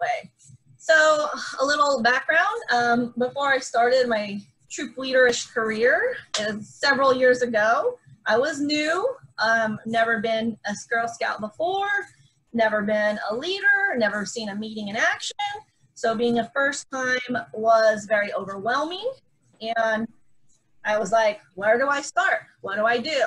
way. So a little background, um, before I started my troop leaderish career uh, several years ago, I was new, um, never been a Girl Scout before, never been a leader, never seen a meeting in action. So being a first time was very overwhelming. And I was like, where do I start? What do I do?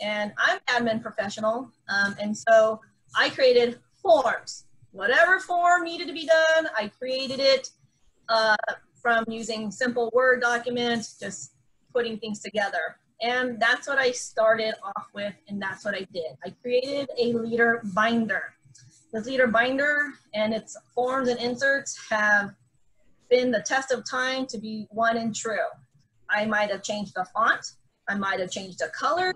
And I'm admin professional. Um, and so I created forms. Whatever form needed to be done, I created it uh, from using simple Word documents, just putting things together. And that's what I started off with, and that's what I did. I created a leader binder. This leader binder and its forms and inserts have been the test of time to be one and true. I might have changed the font, I might have changed the color,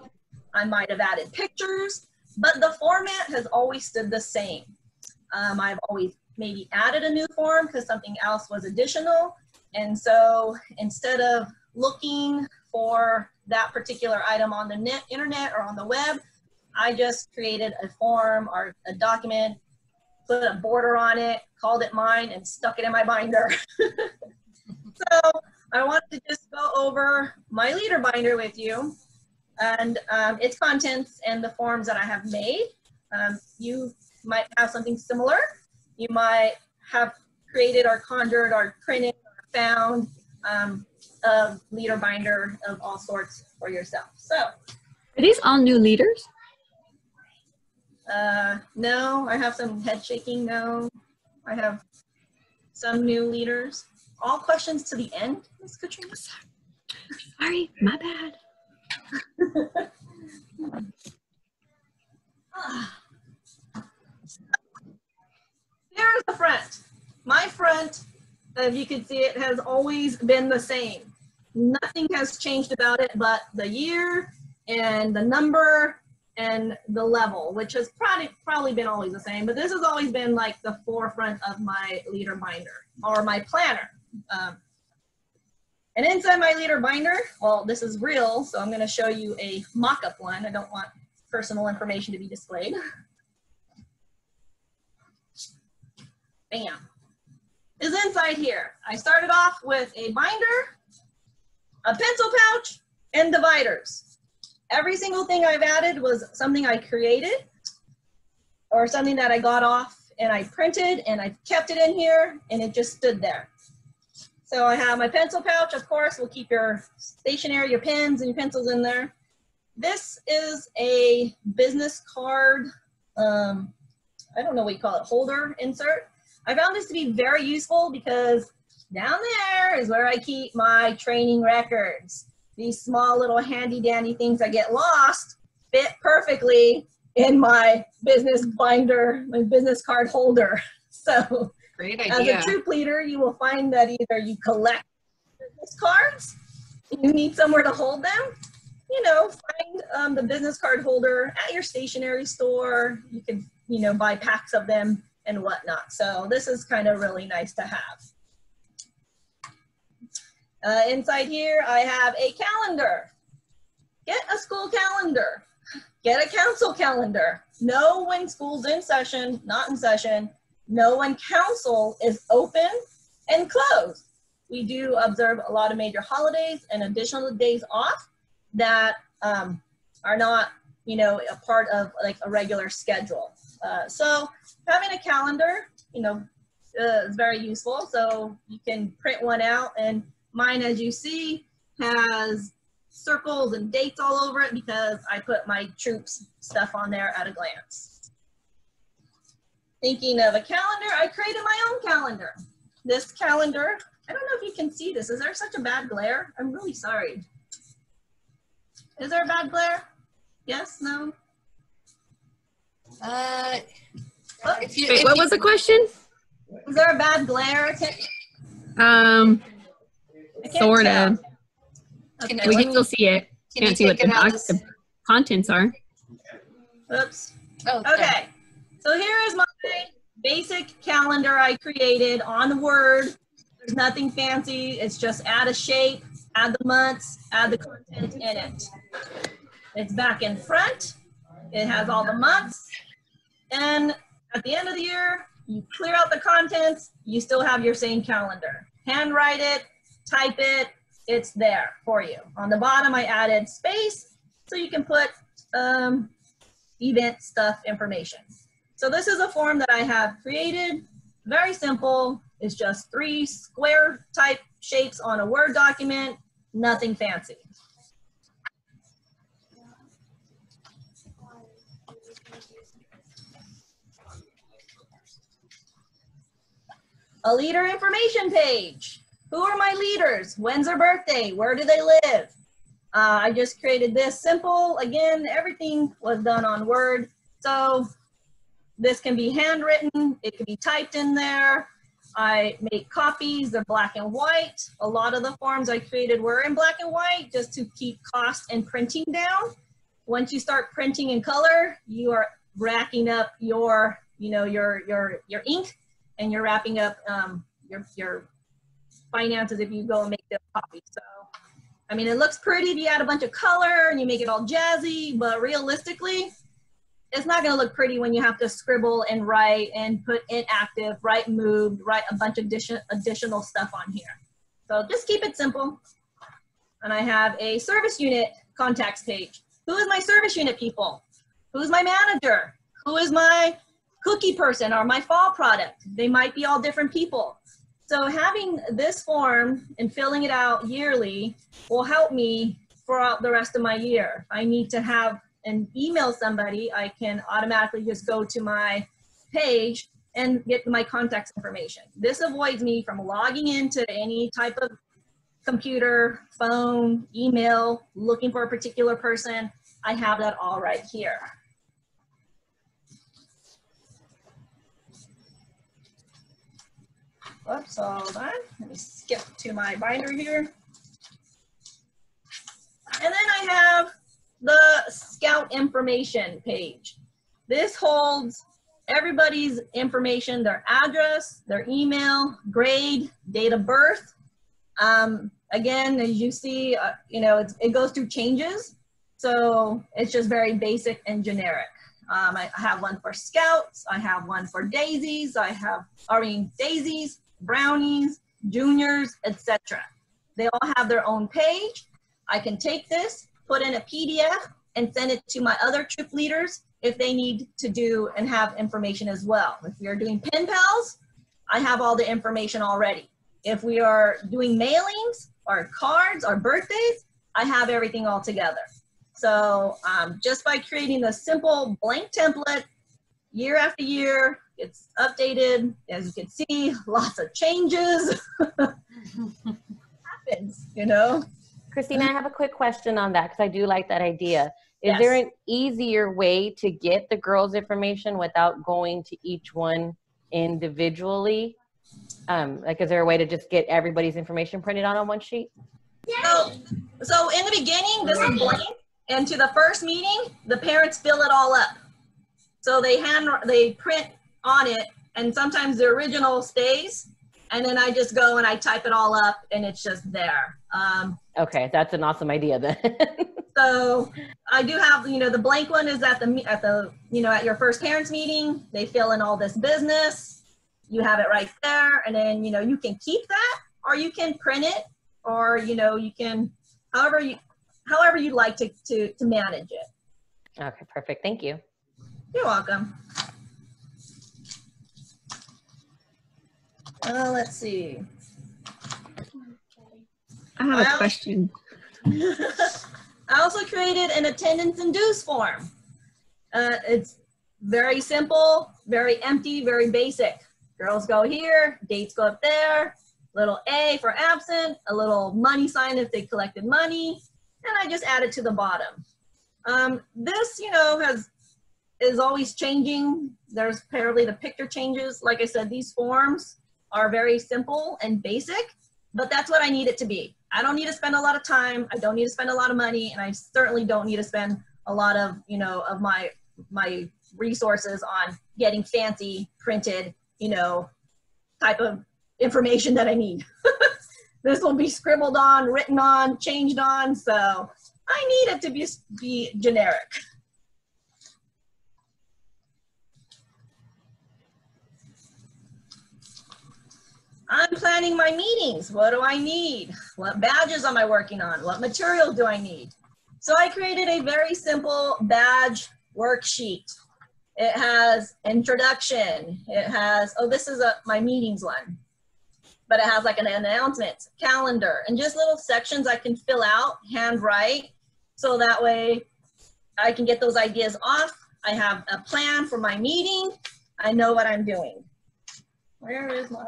I might have added pictures, but the format has always stood the same. Um, I've always maybe added a new form because something else was additional. And so instead of looking for that particular item on the net, internet or on the web, I just created a form or a document, put a border on it, called it mine, and stuck it in my binder. so I wanted to just go over my leader binder with you and um, its contents and the forms that I have made. Um, you might have something similar. You might have created or conjured or printed or found um, a leader binder of all sorts for yourself. So, are these all new leaders? Uh, no, I have some head shaking. No, I have some new leaders. All questions to the end, Miss Katrina. Sorry, my bad. Here's the front. My front, if you can see it, has always been the same. Nothing has changed about it but the year and the number and the level, which has probably probably been always the same. But this has always been like the forefront of my leader binder or my planner. Um, and inside my leader binder, well, this is real, so I'm gonna show you a mock-up one. I don't want personal information to be displayed. Bam. Is inside here. I started off with a binder, a pencil pouch, and dividers. Every single thing I've added was something I created or something that I got off and I printed and I kept it in here and it just stood there. So I have my pencil pouch, of course, we'll keep your stationery, your pens and your pencils in there. This is a business card, um, I don't know what you call it, holder insert. I found this to be very useful because down there is where I keep my training records. These small little handy dandy things I get lost fit perfectly in my business binder, my business card holder. So Great idea. as a troop leader, you will find that either you collect business cards, you need somewhere to hold them, you know, find um, the business card holder at your stationery store. You can, you know, buy packs of them and whatnot. So this is kind of really nice to have. Uh, inside here, I have a calendar. Get a school calendar. Get a council calendar. Know when school's in session, not in session. Know when council is open and closed. We do observe a lot of major holidays and additional days off that um, are not, you know, a part of like a regular schedule. Uh, so having a calendar, you know, uh, is very useful. So you can print one out and mine, as you see, has circles and dates all over it because I put my troops stuff on there at a glance. Thinking of a calendar, I created my own calendar. This calendar, I don't know if you can see this. Is there such a bad glare? I'm really sorry. Is there a bad glare? Yes, no? Uh, if you, Wait, if what you- was the question? Is there a bad glare? Um, sort of. Okay. We can still see it. Can you Can't see what the, it out doc- this- the contents are. Oops. Oh, Okay, so here is my basic calendar I created on the Word. There's nothing fancy. It's just add a shape, add the months, add the content in it. It's back in front. It has all the months. And at the end of the year, you clear out the contents, you still have your same calendar. Handwrite it, type it, it's there for you. On the bottom, I added space so you can put um, event stuff information. So this is a form that I have created. Very simple. It's just three square type shapes on a Word document, nothing fancy. A leader information page. Who are my leaders? When's their birthday? Where do they live? Uh, I just created this simple. Again, everything was done on Word. So this can be handwritten. It can be typed in there. I make copies. They're black and white. A lot of the forms I created were in black and white just to keep cost and printing down. Once you start printing in color, you are racking up your, you know, your, your, your ink and you're wrapping up um, your, your finances if you go and make the copy. So, I mean, it looks pretty if you add a bunch of color and you make it all jazzy, but realistically, it's not going to look pretty when you have to scribble and write and put inactive, write moved, write a bunch of addition, additional stuff on here. So just keep it simple. And I have a service unit contacts page. Who is my service unit people? Who's my manager? Who is my cookie person or my fall product? They might be all different people. So having this form and filling it out yearly will help me throughout the rest of my year. I need to have and email somebody, I can automatically just go to my page and get my contact information. This avoids me from logging into any type of computer, phone, email, looking for a particular person. I have that all right here. Whoops, hold on. Let me skip to my binder here. And then I have the Scout information page. This holds everybody's information, their address, their email, grade, date of birth. Um, again, as you see, uh, you know, it goes through changes. So it's just very basic and generic. Um, I have one for scouts. I have one for daisies. I have, I mean, daisies, brownies, juniors, etc. They all have their own page. I can take this, put in a PDF, and send it to my other troop leaders if they need to do and have information as well. If we are doing pen pals, I have all the information already. If we are doing mailings or cards or birthdays, I have everything all together. So um, just by creating a simple blank template, year after year, it's updated. As you can see, lots of changes. Happens, you know? Christina, I have a quick question on that because I do like that idea. Is yes. there an easier way to get the girls' information without going to each one individually? Um, like, is there a way to just get everybody's information printed out on one sheet? So, so in the beginning, this is blank, and to the first meeting, the parents fill it all up. So they hand, they print on it, and sometimes the original stays, and then I just go and I type it all up, and it's just there. Um, okay, that's an awesome idea then. so I do have, you know, the blank one is at the at the you know at your first parents meeting. They fill in all this business. You have it right there, and then you know you can keep that, or you can print it, or you know you can, however you however you'd like to to to manage it. Okay, perfect. Thank you. You're welcome. Uh, let's see. I have a question. I also created an attendance and dues form. Uh, it's very simple, very empty, very basic. Girls go here, dates go up there, little A for absent, a little money sign if they collected money, and I just add it to the bottom. Um, this, you know, has is always changing. There's apparently the picture changes. Like I said, these forms are very simple and basic, but that's what I need it to be. I don't need to spend a lot of time. I don't need to spend a lot of money, and I certainly don't need to spend a lot of, you know, of my my resources on getting fancy printed, you know, type of information that I need. this will be scribbled on, written on, changed on, so I need it to be, be generic. Planning my meetings. What do I need? What badges am I working on? What material do I need? So I created a very simple badge worksheet. It has introduction. It has, oh, this is a, my meetings one. But it has like an announcement, calendar, and just little sections I can fill out, handwrite, so that way I can get those ideas off. I have a plan for my meeting. I know what I'm doing. Where is my?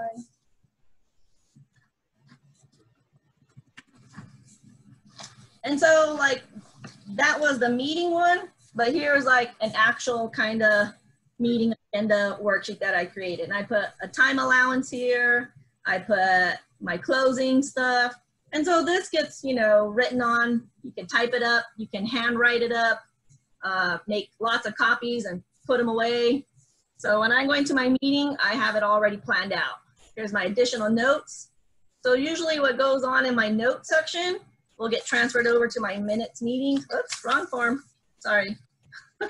And so like that was the meeting one, but here's like an actual kind of meeting agenda worksheet that I created. And I put a time allowance here. I put my closing stuff. And so this gets, you know, written on, you can type it up, you can handwrite it up, uh, make lots of copies and put them away. So when I'm going to my meeting, I have it already planned out. Here's my additional notes. So usually what goes on in my note section will get transferred over to my minutes meeting. Oops, wrong form, sorry.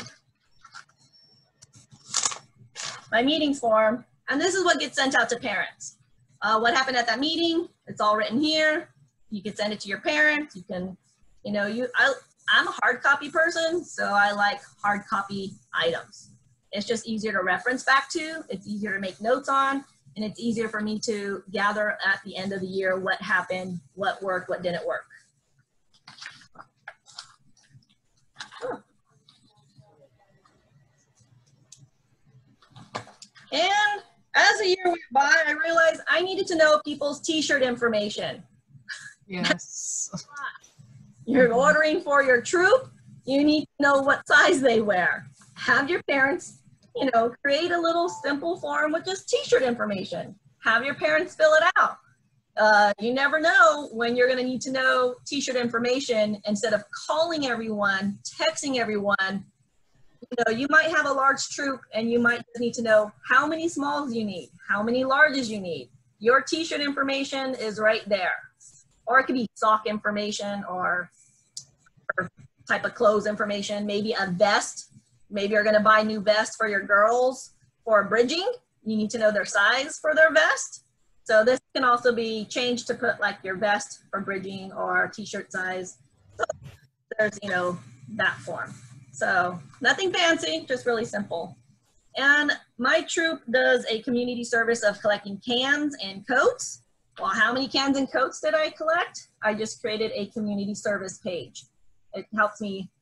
my meeting form, and this is what gets sent out to parents. Uh, what happened at that meeting, it's all written here. You can send it to your parents. You can, you know, you. I, I'm a hard copy person, so I like hard copy items. It's just easier to reference back to. It's easier to make notes on, and it's easier for me to gather at the end of the year what happened, what worked, what didn't work. And as the year went by, I realized I needed to know people's t-shirt information. Yes. You're ordering for your troop, you need to know what size they wear. Have your parents, you know, create a little simple form with just t-shirt information. Have your parents fill it out. Uh, you never know when you're going to need to know t-shirt information instead of calling everyone, texting everyone. You know, you might have a large troop and you might need to know how many smalls you need, how many larges you need. Your t-shirt information is right there or it could be sock information or, or type of clothes information, maybe a vest. Maybe you're gonna buy new vests for your girls for bridging. You need to know their size for their vest. So this can also be changed to put like your vest for bridging or t-shirt size. So there's, you know, that form. So nothing fancy, just really simple. And my troop does a community service of collecting cans and coats. Well, how many cans and coats did I collect? I just created a community service page. It helps me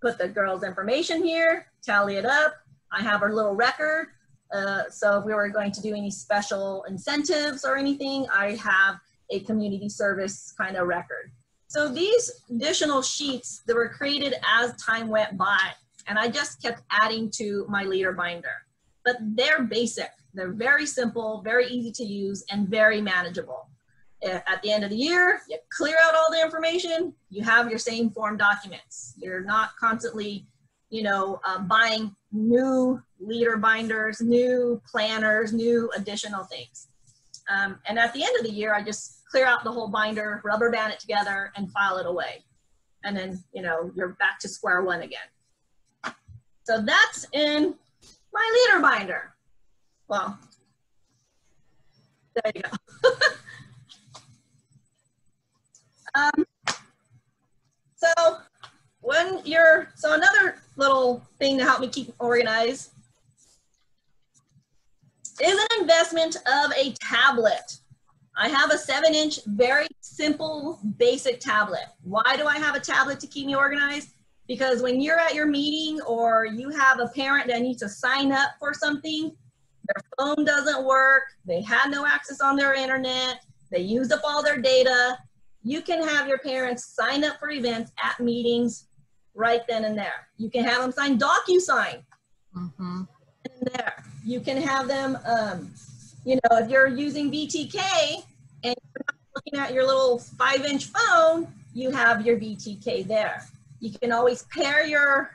put the girls' information here, tally it up. I have a little record. Uh, so if we were going to do any special incentives or anything, I have a community service kind of record. So these additional sheets that were created as time went by, and I just kept adding to my leader binder. But they're basic. They're very simple, very easy to use, and very manageable. At the end of the year, you clear out all the information, you have your same form documents. You're not constantly, you know, uh, buying new leader binders, new planners, new additional things. Um, and at the end of the year, I just clear out the whole binder, rubber band it together, and file it away. And then, you know, you're back to square one again. So that's in my leader binder. Well, there you go. um, so when you're, so another little thing to help me keep organized is an investment of a tablet. I have a seven inch, very simple, basic tablet. Why do I have a tablet to keep me organized? Because when you're at your meeting or you have a parent that needs to sign up for something, their phone doesn't work, they had no access on their internet, they used up all their data. You can have your parents sign up for events at meetings right then and there. You can have them sign DocuSign mm-hmm. there. You can have them, um, you know, if you're using VTK and you're not looking at your little five inch phone, you have your VTK there. You can always pair your,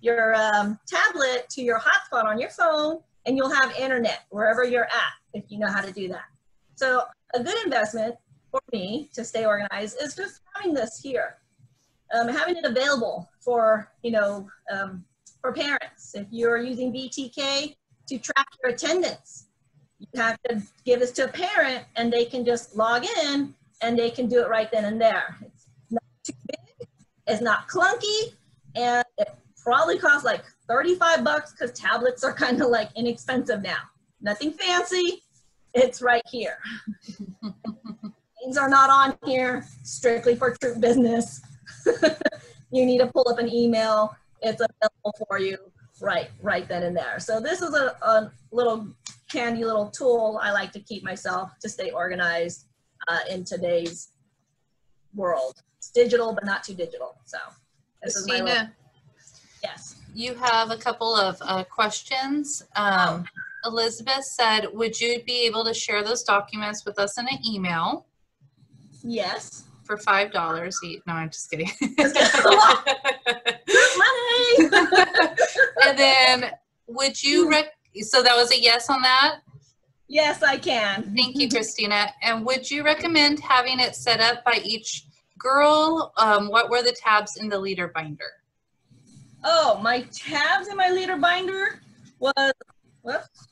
your um, tablet to your hotspot on your phone and you'll have internet wherever you're at if you know how to do that. So a good investment for me to stay organized is just having this here, um, having it available for, you know, um, for parents. If you're using VTK to track your attendance, you have to give this to a parent and they can just log in and they can do it right then and there. It's not too big, it's not clunky, and it probably costs like 35 bucks because tablets are kind of like inexpensive now. Nothing fancy, it's right here. Things are not on here, strictly for troop business. you need to pull up an email, it's available for you right right then and there. So this is a, a little handy little tool I like to keep myself to stay organized uh, in today's world. It's digital, but not too digital. So this is my little, Christina, yes. you have a couple of uh, questions. Um, Elizabeth said, would you be able to share those documents with us in an email Yes. for $5 each? No, I'm just kidding. Money. and then would you rec, so that was a yes on that? yes, I can. Thank you, Christina. And would you recommend having it set up by each girl? Um, what were the tabs in the leader binder? Oh, my tabs in my leader binder was, whoops.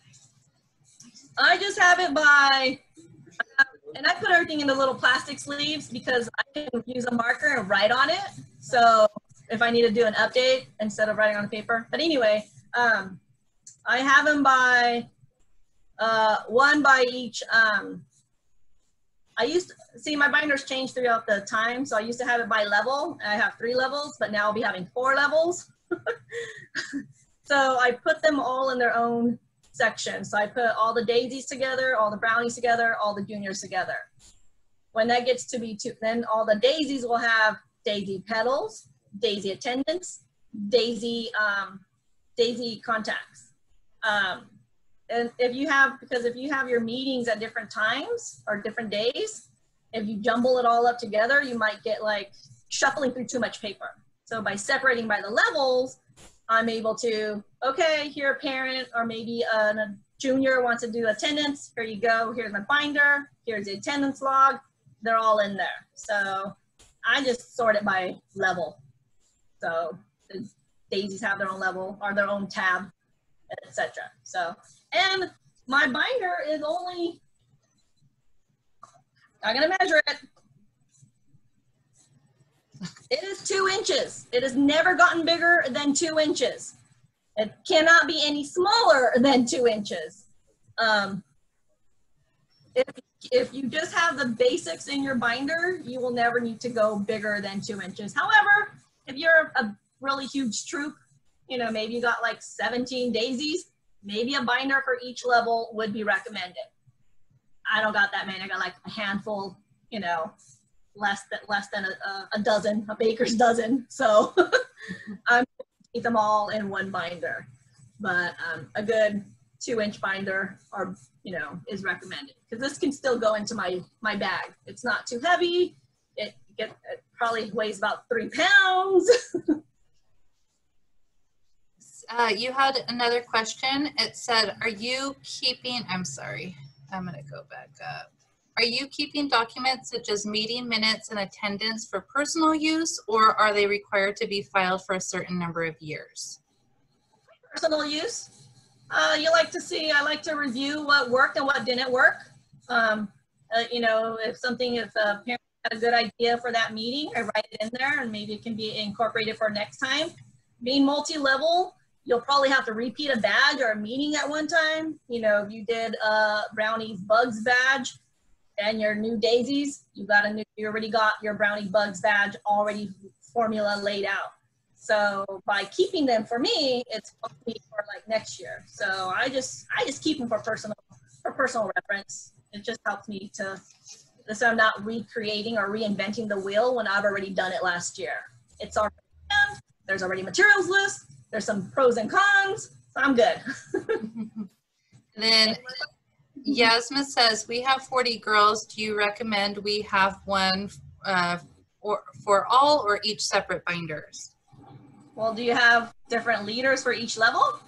I just have it by, and I put everything in the little plastic sleeves because I can use a marker and write on it. So if I need to do an update instead of writing on paper. But anyway, um, I have them by, uh, one by each, um, I used to, see my binders change throughout the time. So I used to have it by level. I have three levels, but now I'll be having four levels. so I put them all in their own section. So I put all the daisies together, all the brownies together, all the juniors together. When that gets to be two, then all the daisies will have daisy petals, daisy attendance, daisy, um, daisy contacts. Um, and if you have, because if you have your meetings at different times or different days, if you jumble it all up together, you might get like shuffling through too much paper. So by separating by the levels, I'm able to, okay, here a parent or maybe a, a junior wants to do attendance. Here you go. Here's my binder. Here's the attendance log. They're all in there. So I just sort it by level. So daisies have their own level or their own tab, etc. So, and my binder is only, I'm gonna measure it. It is two inches. It has never gotten bigger than two inches. It cannot be any smaller than two inches. Um, if, if you just have the basics in your binder, you will never need to go bigger than two inches. However, if you're a really huge troop, you know, maybe you got like 17 daisies, maybe a binder for each level would be recommended. I don't got that many. I got like a handful, you know, less than less than a, a dozen, a baker's dozen. So I'm keep them all in one binder, but um, a good two inch binder or you know is recommended because this can still go into my my bag. It's not too heavy. It get it probably weighs about three pounds. Uh, you had another question. It said, are you keeping, I'm sorry, I'm gonna go back up. Are you keeping documents such as meeting minutes and attendance for personal use, or are they required to be filed for a certain number of years? Personal use. Uh, you like to see. I like to review what worked and what didn't work. Um, uh, you know, if something, if a parent had a good idea for that meeting, I write it in there, and maybe it can be incorporated for next time. Being multi-level, you'll probably have to repeat a badge or a meeting at one time. You know, if you did a brownie bugs badge and your new daisies, you got a new, you already got your brownie bugs badge already formula laid out. So by keeping them for me, it's me for like next year. So I just, I just keep them for personal, for personal reference. It just helps me to, so I'm not recreating or reinventing the wheel when I've already done it last year. It's already done. There's already materials list. There's some pros and cons. So I'm good. Then Yasmin says, we have 40 girls. Do you recommend we have one uh, or, for all or each separate binders? Well, do you have different leaders for each level?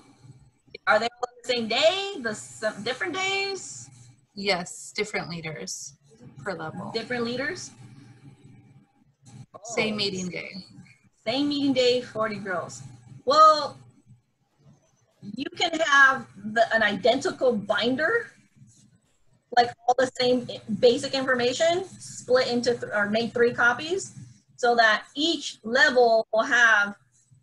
Are they the same day? The some different days? Yes, different leaders per level. Different leaders? Same Oh, meeting day. Same meeting day, 40 girls. Well, you can have the, an identical binder like all the same basic information split into or made three copies so that each level will have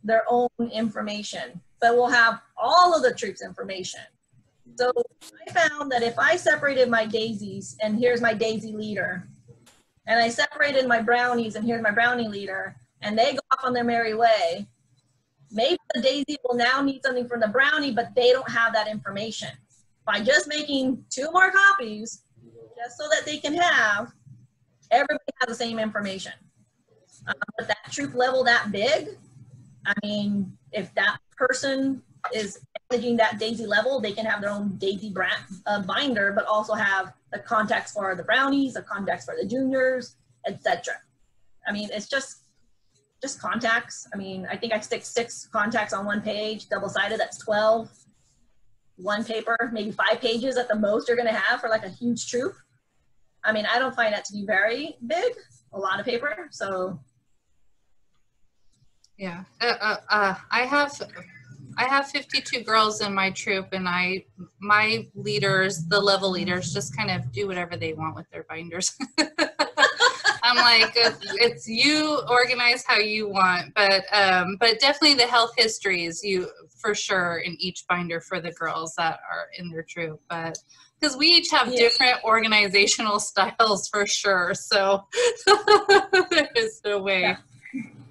their own information, but will have all of the troops information. So I found that if I separated my daisies and here's my daisy leader, and I separated my brownies and here's my brownie leader, and they go off on their merry way, maybe the daisy will now need something from the brownie, but they don't have that information. By just making two more copies, just so that they can have, everybody has the same information. Um, but that troop level that big, I mean, if that person is managing that daisy level, they can have their own daisy brand, uh, binder, but also have the contacts for the brownies, the contacts for the juniors, etc. I mean, it's just just contacts. I mean, I think I stick six contacts on one page, double-sided, that's 12. One paper, maybe five pages at the most you're gonna have for like a huge troop. I mean, I don't find that to be very big, a lot of paper, so. Yeah, uh, uh, uh, I have, I have 52 girls in my troop and I, my leaders, the level leaders just kind of do whatever they want with their binders. I'm like, it's you organize how you want, but um, but definitely the health histories you for sure in each binder for the girls that are in their troop, but because we each have yeah. different organizational styles for sure, so there's no way. Yeah.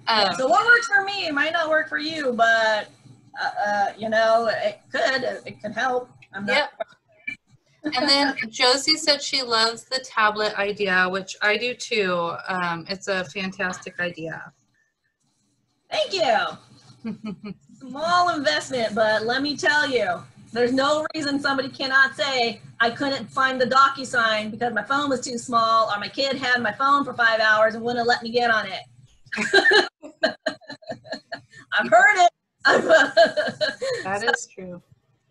Um, so what works for me might not work for you, but uh, uh, you know it could it could help. I'm not yep and then Josie said she loves the tablet idea, which I do too. Um, it's a fantastic idea. Thank you. Small investment, but let me tell you, there's no reason somebody cannot say, I couldn't find the DocuSign because my phone was too small, or my kid had my phone for five hours and wouldn't let me get on it. I've heard it. that is true.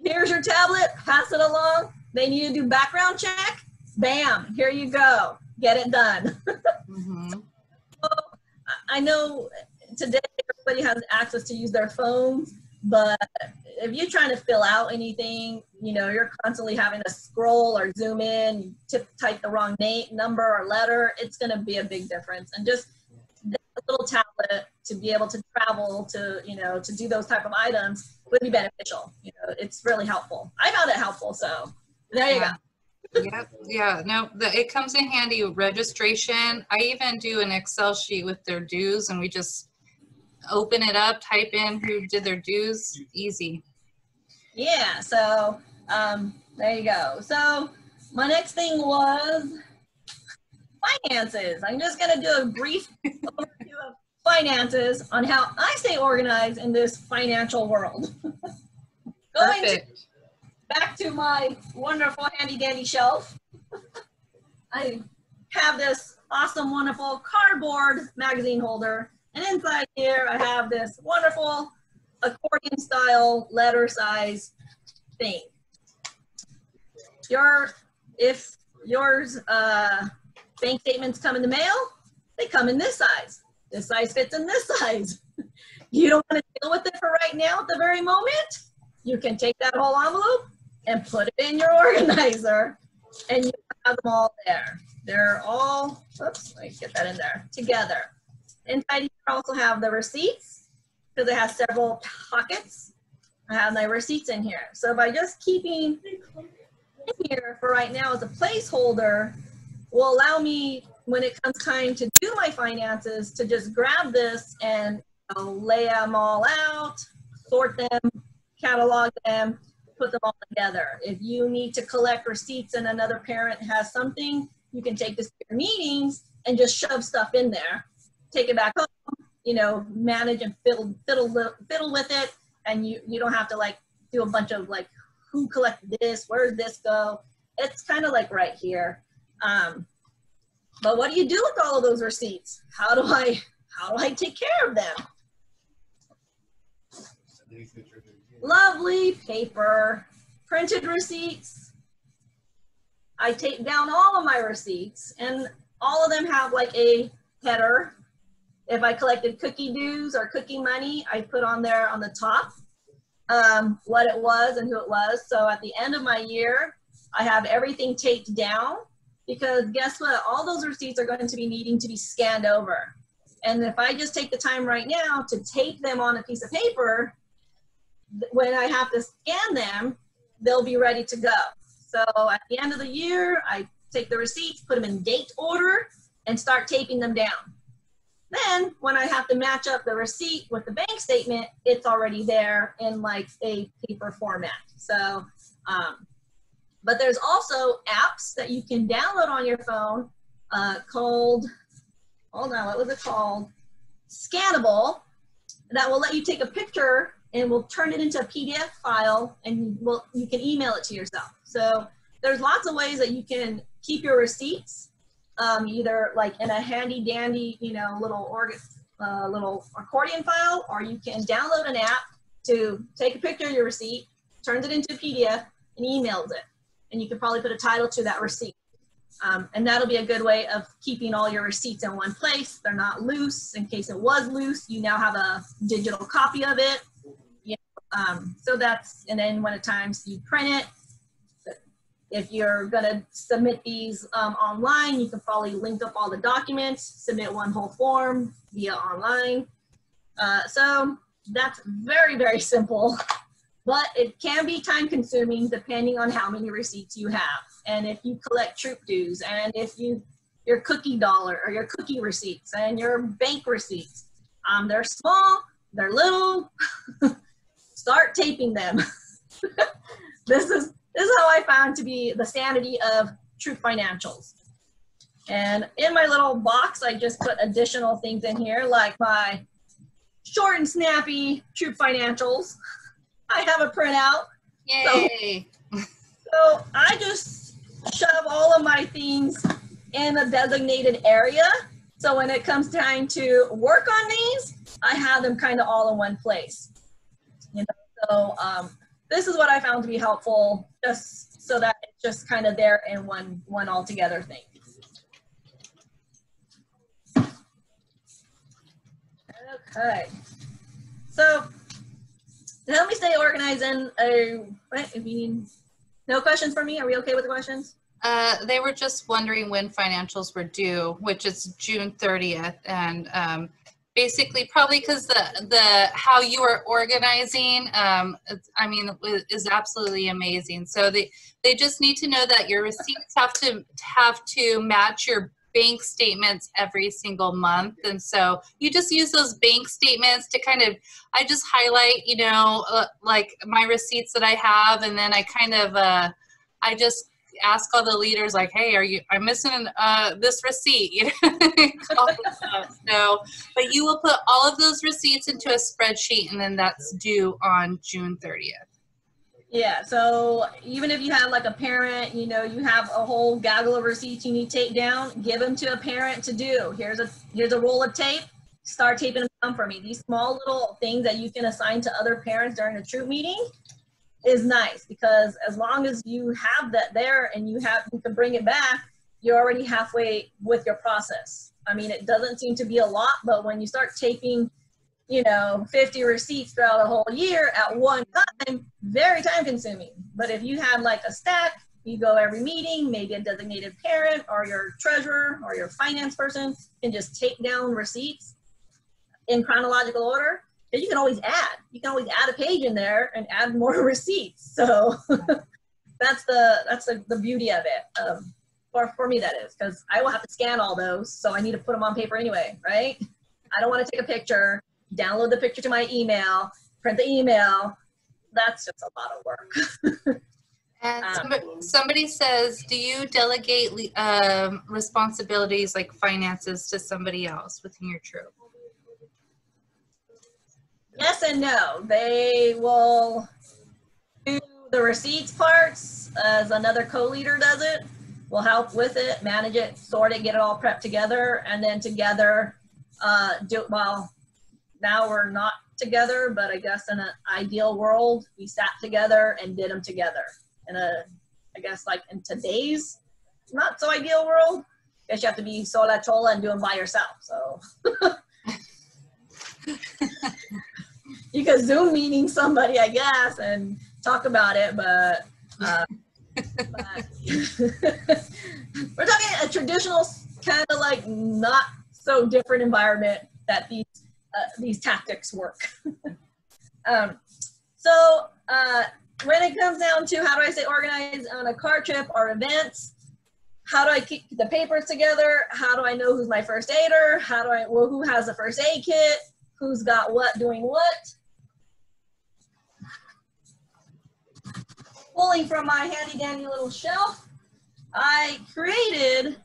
Here's your tablet, pass it along they need to do background check. Bam, here you go. Get it done. mm-hmm. well, I know today everybody has access to use their phones, but if you're trying to fill out anything, you know, you're constantly having to scroll or zoom in, tip, type the wrong name, number or letter, it's going to be a big difference. And just a little tablet to be able to travel to, you know, to do those type of items would be beneficial. You know, it's really helpful. I found it helpful. So there you yeah. go. yep. Yeah. No, the, it comes in handy. Registration. I even do an Excel sheet with their dues, and we just open it up, type in who did their dues. Easy. Yeah. So um, there you go. So my next thing was finances. I'm just going to do a brief overview of finances on how I stay organized in this financial world. Going Perfect back to my wonderful handy dandy shelf. I have this awesome, wonderful cardboard magazine holder. And inside here, I have this wonderful accordion style letter size thing. Your, if yours uh, bank statements come in the mail, they come in this size. This size fits in this size. you don't want to deal with it for right now at the very moment? You can take that whole envelope, and put it in your organizer and you have them all there. They're all, oops, let me get that in there, together. Inside you also have the receipts because it has several pockets. I have my receipts in here. So by just keeping in here for right now as a placeholder will allow me when it comes time to do my finances to just grab this and lay them all out, sort them, catalog them, put them all together. If you need to collect receipts and another parent has something, you can take this to your meetings and just shove stuff in there. Take it back home, you know, manage and fiddle, fiddle, fiddle with it. And you, you don't have to like do a bunch of like, who collected this? Where did this go? It's kind of like right here. Um, but what do you do with all of those receipts? How do I, how do I take care of them? Lovely paper, printed receipts. I take down all of my receipts and all of them have like a header. If I collected cookie dues or cookie money, I put on there on the top um, what it was and who it was. So at the end of my year, I have everything taped down because guess what? All those receipts are going to be needing to be scanned over. And if I just take the time right now to tape them on a piece of paper, when I have to scan them, they'll be ready to go. So at the end of the year, I take the receipts, put them in date order, and start taping them down. Then when I have to match up the receipt with the bank statement, it's already there in like a paper format. So, um, but there's also apps that you can download on your phone uh, called, hold on, what was it called? Scannable that will let you take a picture and we'll turn it into a PDF file and we'll, you can email it to yourself. So there's lots of ways that you can keep your receipts um, either like in a handy dandy, you know, little uh, little accordion file, or you can download an app to take a picture of your receipt, turns it into a PDF, and emails it. And you can probably put a title to that receipt. Um, and that'll be a good way of keeping all your receipts in one place. They're not loose. In case it was loose, you now have a digital copy of it. Um, so that's, and then when at times you print it, if you're gonna submit these um, online, you can probably link up all the documents, submit one whole form via online. Uh, so that's very, very simple, but it can be time consuming depending on how many receipts you have. And if you collect troop dues and if you, your cookie dollar or your cookie receipts and your bank receipts, um, they're small, they're little, start taping them. this is this is how I found to be the sanity of Troop Financials. And in my little box, I just put additional things in here, like my short and snappy Troop Financials. I have a printout. Yay! So, so I just shove all of my things in a designated area. So when it comes time to work on these, I have them kind of all in one place. You know, so um, this is what I found to be helpful, just so that it's just kind of there in one one altogether thing. Okay, so to help me stay organized and uh, what, you need, no questions for me? Are we okay with the questions? Uh, they were just wondering when financials were due, which is June 30th, and um, basically probably because the the how you are organizing um, i mean is absolutely amazing. So they they just need to know that your receipts have to have to match your bank statements every single month. And so you just use those bank statements to kind of i just highlight you know uh, like my receipts that i have and then i kind of uh, i just ask all the leaders like, hey, are you, I'm missing uh, this receipt, so, but you will put all of those receipts into a spreadsheet and then that's due on June 30th. Yeah, so even if you have like a parent, you know, you have a whole gaggle of receipts you need to take down, give them to a parent to do. Here's a here's a roll of tape. Start taping them down for me. These small little things that you can assign to other parents during a troop meeting, is nice because as long as you have that there and you have you can bring it back, you're already halfway with your process. I mean, it doesn't seem to be a lot, but when you start taking, you know, 50 receipts throughout a whole year at one time, very time consuming. But if you have like a stack, you go every meeting, maybe a designated parent or your treasurer or your finance person can just take down receipts in chronological order you can always add. You can always add a page in there and add more receipts. So that's the that's the, the beauty of it. Um, for, for me, that is, because I will have to scan all those, so I need to put them on paper anyway, right? I don't want to take a picture, download the picture to my email, print the email. That's just a lot of work. And um, somebody, somebody, says, do you delegate um, responsibilities like finances to somebody else within your troop? Yes and no. They will do the receipts parts as another co-leader does it. We'll help with it, manage it, sort it, get it all prepped together, and then together uh, do. Well, now we're not together, but I guess in an ideal world, we sat together and did them together. In a, I guess like in today's not so ideal world, I guess you have to be sola chola and do them by yourself. So. you could Zoom meeting somebody, I guess, and talk about it, but uh, we're talking a traditional kind of like not so different environment that these uh, these tactics work. um, so uh, when it comes down to how do I stay organized on a car trip or events, how do I keep the papers together? How do I know who's my first aider? How do I, well, who has a first aid kit? Who's got what doing what? Pulling from my handy dandy little shelf, I created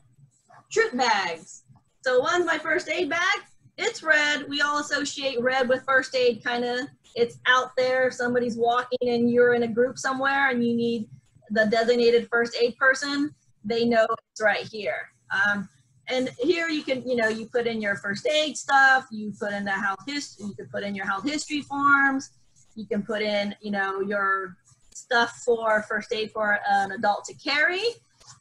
trip bags. So one's my first aid bag. It's red. We all associate red with first aid kind of. It's out there. If somebody's walking and you're in a group somewhere and you need the designated first aid person, they know it's right here. Um, and here you can, you know, you put in your first aid stuff, you put in the health history, you can put in your health history forms, you can put in, you know, your stuff for first aid for an adult to carry.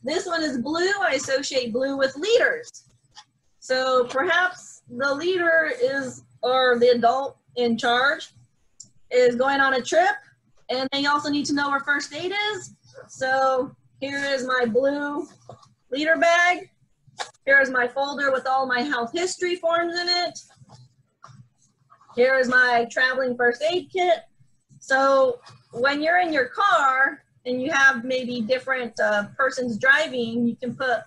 This one is blue. I associate blue with leaders. So perhaps the leader is, or the adult in charge is going on a trip and they also need to know where first aid is. So here is my blue leader bag. Here is my folder with all my health history forms in it. Here is my traveling first aid kit. So when you're in your car and you have maybe different uh, persons driving, you can put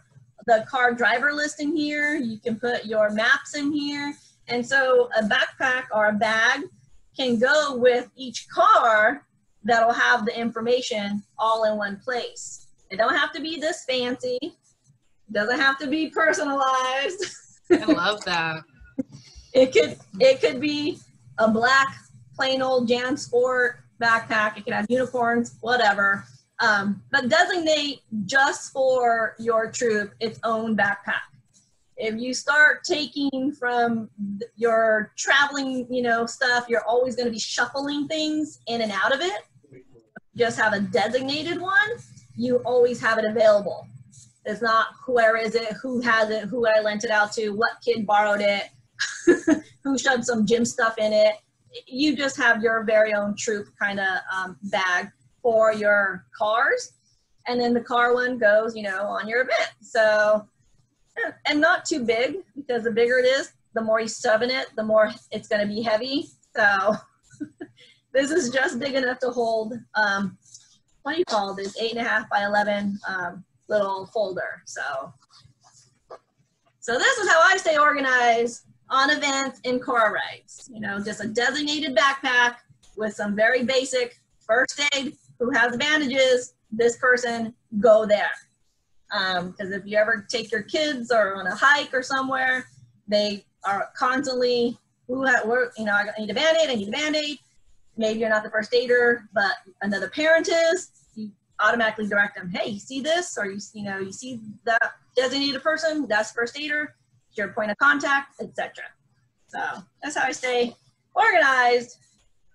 the car driver list in here. You can put your maps in here. And so a backpack or a bag can go with each car that'll have the information all in one place. It don't have to be this fancy. It doesn't have to be personalized. I love that. it could it could be a black plain old JanSport backpack. It could have unicorns, whatever. Um, but designate just for your troop its own backpack. If you start taking from your traveling, you know, stuff, you're always going to be shuffling things in and out of it. Just have a designated one you always have it available. It's not where is it, who has it, who I lent it out to, what kid borrowed it, who shoved some gym stuff in it. You just have your very own troop kind of um, bag for your cars. And then the car one goes, you know, on your event. So, and not too big because the bigger it is, the more you shove in it, the more it's going to be heavy. So this is just big enough to hold um, what do you call this eight and a half by 11 um, little folder. So, so this is how I stay organized on events in car rides. You know, just a designated backpack with some very basic first aid. Who has bandages? This person, go there. Because um, if you ever take your kids or on a hike or somewhere, they are constantly, who, where, you know, I need a band-aid, I need a band-aid. Maybe you're not the first aider, but another parent is You automatically direct them, hey, you see this? Or you, you know, you see that designated person, that's first aider, your point of contact, etc. So that's how I stay organized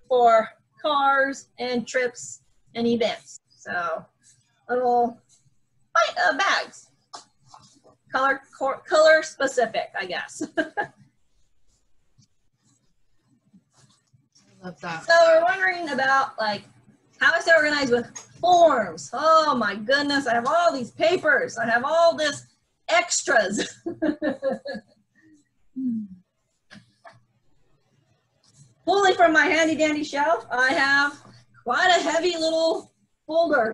for cars and trips and events. So little uh, bags, color color specific, I guess. Love that. So we're wondering about like how is it organized with forms? Oh my goodness, I have all these papers. I have all this extras. Pulling from my handy dandy shelf, I have quite a heavy little folder.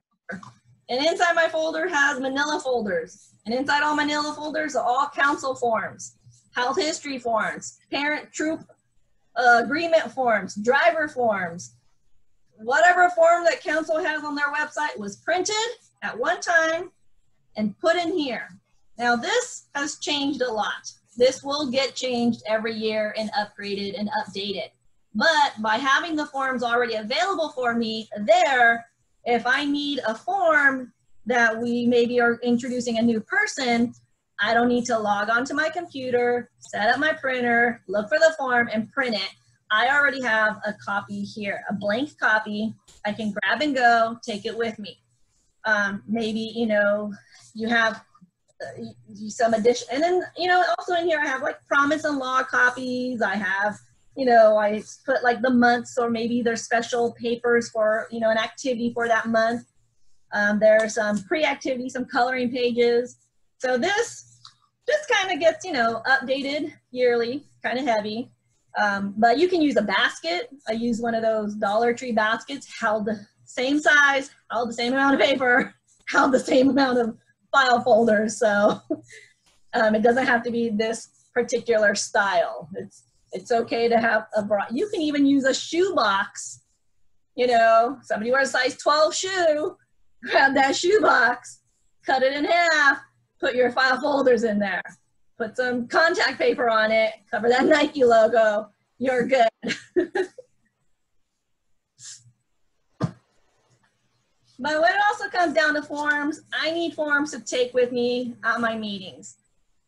And inside my folder has manila folders. And inside all manila folders are all council forms, health history forms, parent troop uh, agreement forms, driver forms, whatever form that council has on their website was printed at one time and put in here. Now this has changed a lot. This will get changed every year and upgraded and updated. But by having the forms already available for me there, if I need a form that we maybe are introducing a new person, I don't need to log onto my computer, set up my printer, look for the form and print it. I already have a copy here, a blank copy. I can grab and go, take it with me. Um, maybe, you know, you have some addition, and then, you know, also in here I have like promise and law copies. I have, you know, I put like the months or maybe there's special papers for, you know, an activity for that month. Um, there are some pre-activity, some coloring pages. So this just kind of gets, you know, updated yearly, kind of heavy. Um, but you can use a basket. I use one of those Dollar Tree baskets, held the same size, held the same amount of paper, held the same amount of file folders. So um, it doesn't have to be this particular style. It's it's okay to have a broad. You can even use a shoe box. You know, somebody wears a size 12 shoe, grab that shoe box, cut it in half, put your file folders in there, put some contact paper on it, cover that Nike logo. You're good. But when it also comes down to forms, I need forms to take with me at my meetings.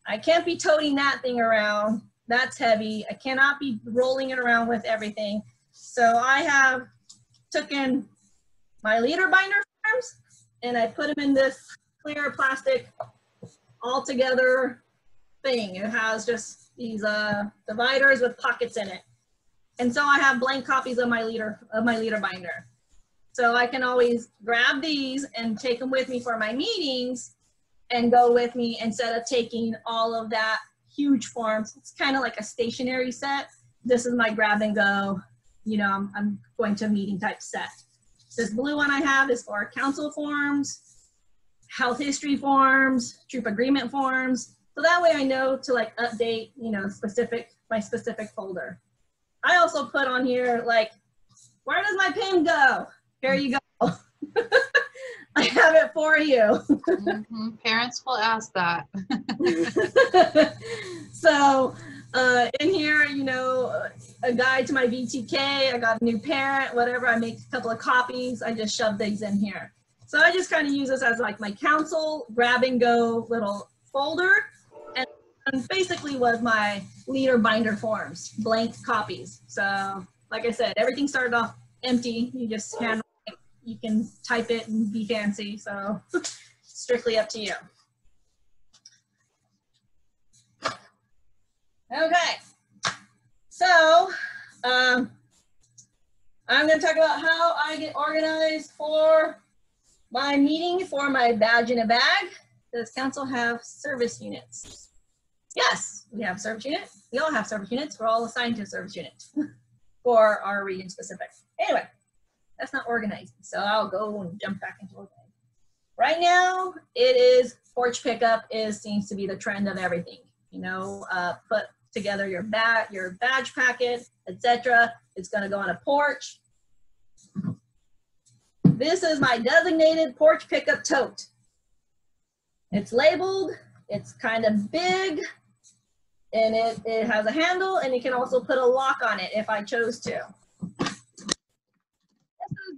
I can't be toting that thing around. That's heavy. I cannot be rolling it around with everything. So I have taken my leader binder forms and I put them in this clear plastic all together thing. It has just these uh, dividers with pockets in it. And so I have blank copies of my leader of my leader binder. So I can always grab these and take them with me for my meetings and go with me instead of taking all of that huge forms. It's kind of like a stationary set. This is my grab and go, you know, I'm, I'm going to a meeting type set. This blue one I have is for council forms, health history forms, troop agreement forms. So that way I know to like update, you know, specific, my specific folder. I also put on here like, where does my pin go? Here you go. I have it for you. hmm Parents will ask that. so uh, in here, you know, a guide to my VTK. I got a new parent, whatever. I make a couple of copies. I just shove these in here. So I just kind of use this as like my council grab and go little folder. And, and basically was my leader binder forms, blank copies. So like I said, everything started off empty. You just hand you can type it and be fancy. So strictly up to you. Okay. So um, I'm going to talk about how I get organized for my meeting for my badge in a bag. Does council have service units? Yes, we have service units. We all have service units. We're all assigned to a service unit for our region specific. Anyway, that's not organized. So I'll go and jump back into organized. Right now, it is porch pickup is seems to be the trend of everything. You know, uh, put together your bat, your badge packet, etc. It's going to go on a porch. This is my designated porch pickup tote. It's labeled. It's kind of big, and it, it has a handle, and you can also put a lock on it if I chose to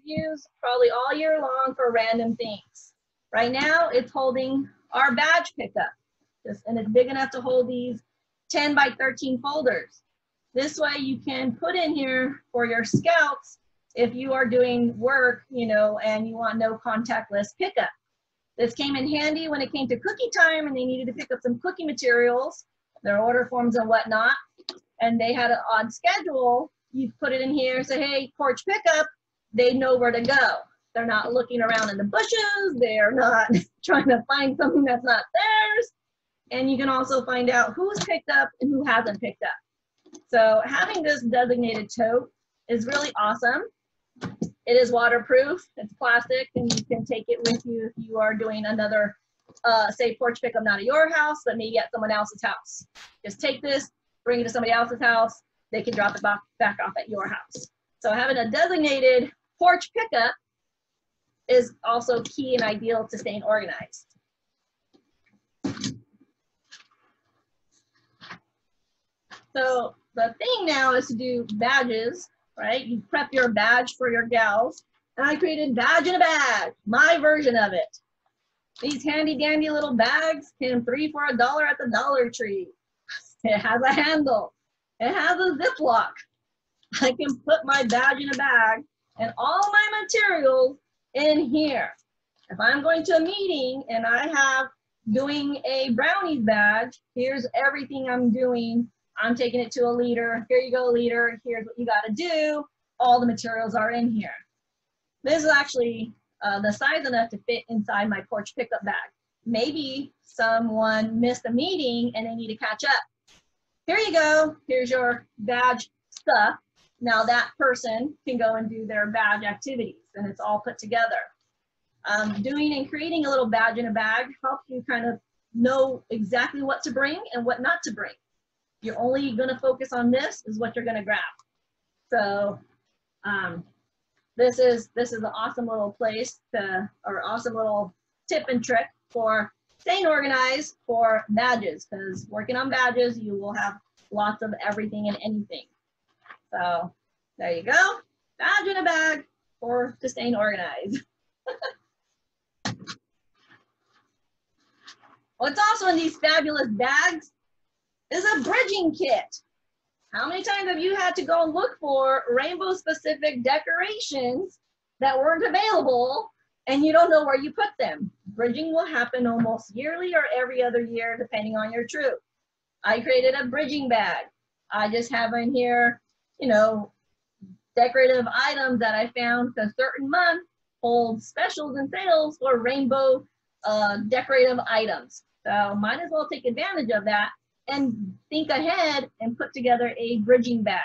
used probably all year long for random things. Right now, it's holding our badge pickup, just, and it's big enough to hold these 10 by 13 folders. This way you can put in here for your scouts if you are doing work, you know, and you want no contactless pickup. This came in handy when it came to cookie time and they needed to pick up some cookie materials, their order forms and whatnot, and they had an odd schedule. You put it in here, say, hey, porch pickup, they know where to go. They're not looking around in the bushes. They're not trying to find something that's not theirs. And you can also find out who's picked up and who hasn't picked up. So having this designated tote is really awesome. It is waterproof, it's plastic, and you can take it with you if you are doing another, uh, say, porch pickup not at your house, but maybe at someone else's house. Just take this, bring it to somebody else's house, they can drop it back, back off at your house. So having a designated porch pickup is also key and ideal to staying organized. So the thing now is to do badges, right? You prep your badge for your gals. And I created badge in a bag, my version of it. These handy dandy little bags came three for a dollar at the Dollar Tree. It has a handle. It has a Ziploc. I can put my badge in a bag and all my materials in here. If I'm going to a meeting and I have doing a brownies badge, here's everything I'm doing. I'm taking it to a leader. Here you go, leader. Here's what you got to do. All the materials are in here. This is actually uh, the size enough to fit inside my porch pickup bag. Maybe someone missed a meeting and they need to catch up. Here you go. Here's your badge stuff. Now that person can go and do their badge activities and it's all put together. Um, doing and creating a little badge in a bag helps you kind of know exactly what to bring and what not to bring. You're only going to focus on this is what you're going to grab. So um, this is this is an awesome little place to or awesome little tip and trick for staying organized for badges because working on badges you will have lots of everything and anything. So there you go, badge in a bag for to staying organized. What's also in these fabulous bags is a bridging kit. How many times have you had to go look for rainbow specific decorations that weren't available and you don't know where you put them? Bridging will happen almost yearly or every other year depending on your troop. I created a bridging bag. I just have in here, you know, decorative items that I found a certain month hold specials and sales for rainbow uh, decorative items. So might as well take advantage of that and think ahead and put together a bridging bag.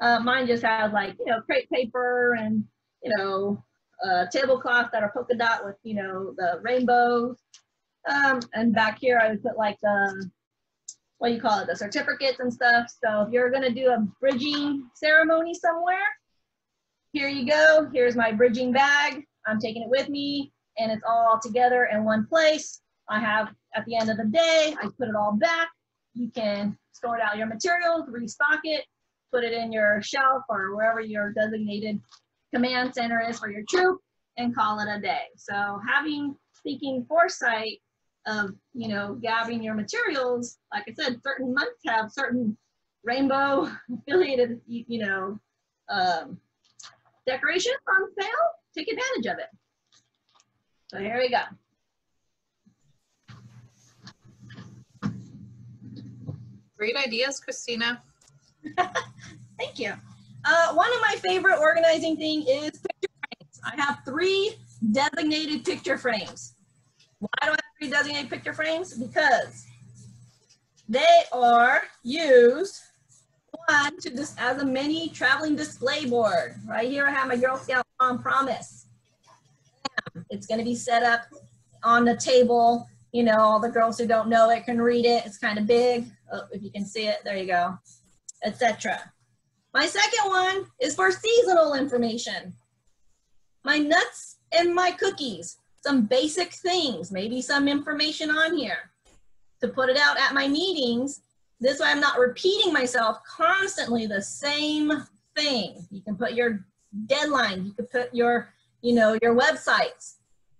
Uh, mine just has like, you know, crepe paper and, you know, uh, tablecloths that are polka dot with, you know, the rainbows. Um, and back here I would put like the, what do you call it, the certificates and stuff. So if you're gonna do a bridging ceremony somewhere, here you go. Here's my bridging bag. I'm taking it with me and it's all together in one place. I have, at the end of the day, I put it all back you can sort out your materials, restock it, put it in your shelf or wherever your designated command center is for your troop and call it a day. So having thinking foresight of, you know, gathering your materials, like I said, certain months have certain rainbow affiliated, you, you know, um, decorations on sale, take advantage of it. So here we go. Great ideas, Christina. Thank you. Uh, one of my favorite organizing thing is picture frames. I have three designated picture frames. Why do I designated picture frames? Because they are used one to just as a mini traveling display board. Right here I have my Girl Scout Mom Promise. It's going to be set up on the table you know, all the girls who don't know it can read it. It's kind of big. Oh, if you can see it, there you go, etc. My second one is for seasonal information. My nuts and my cookies, some basic things, maybe some information on here to put it out at my meetings. This way I'm not repeating myself constantly the same thing. You can put your deadline, you could put your, you know, your websites.